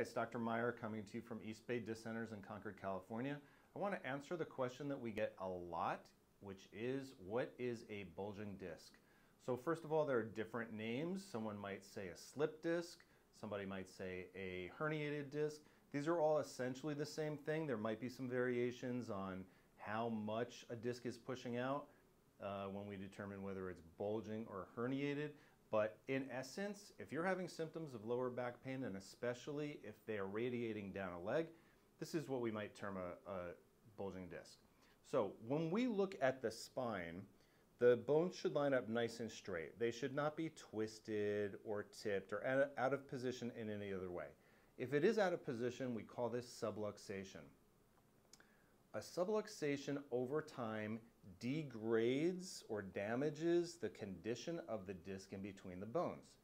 It's Dr. Meyer coming to you from East Bay Disc Centers in Concord, California. I want to answer the question that we get a lot, which is what is a bulging disc? So first of all, there are different names. Someone might say a slip disc, somebody might say a herniated disc. These are all essentially the same thing. There might be some variations on how much a disc is pushing out uh, when we determine whether it's bulging or herniated. But in essence, if you're having symptoms of lower back pain, and especially if they are radiating down a leg, this is what we might term a, a bulging disc. So when we look at the spine, the bones should line up nice and straight. They should not be twisted or tipped or out of position in any other way. If it is out of position, we call this subluxation. A subluxation over time degrades or damages the condition of the disc in between the bones.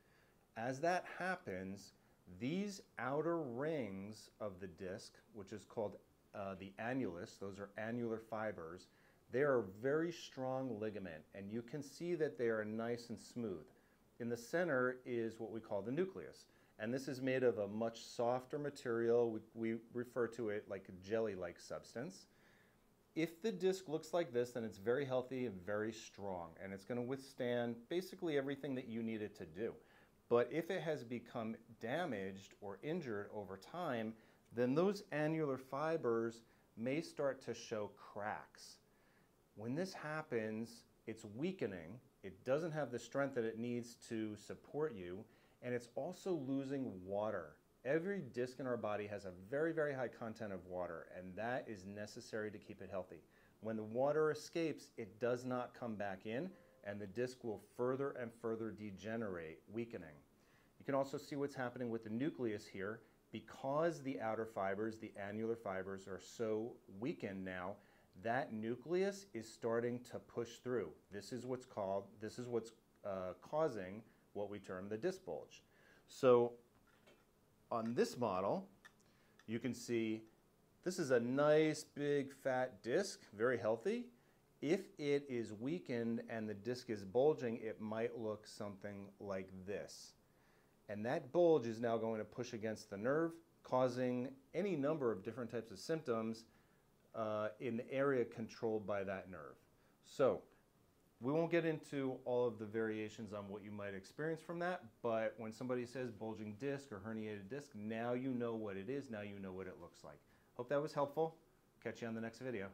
As that happens, these outer rings of the disc, which is called uh, the annulus, those are annular fibers, they are very strong ligament and you can see that they are nice and smooth. In the center is what we call the nucleus and this is made of a much softer material. We, we refer to it like a jelly-like substance. If the disc looks like this, then it's very healthy and very strong, and it's going to withstand basically everything that you need it to do. But if it has become damaged or injured over time, then those annular fibers may start to show cracks. When this happens, it's weakening. It doesn't have the strength that it needs to support you, and it's also losing water. Every disc in our body has a very, very high content of water, and that is necessary to keep it healthy. When the water escapes, it does not come back in, and the disc will further and further degenerate, weakening. You can also see what's happening with the nucleus here. Because the outer fibers, the annular fibers, are so weakened now, that nucleus is starting to push through. This is what's called, this is what's uh, causing what we term the disc bulge. So on this model, you can see this is a nice big fat disc, very healthy. If it is weakened and the disc is bulging, it might look something like this. And that bulge is now going to push against the nerve, causing any number of different types of symptoms uh, in the area controlled by that nerve. So we won't get into all of the variations on what you might experience from that, but when somebody says bulging disc or herniated disc, now you know what it is, now you know what it looks like. Hope that was helpful. Catch you on the next video.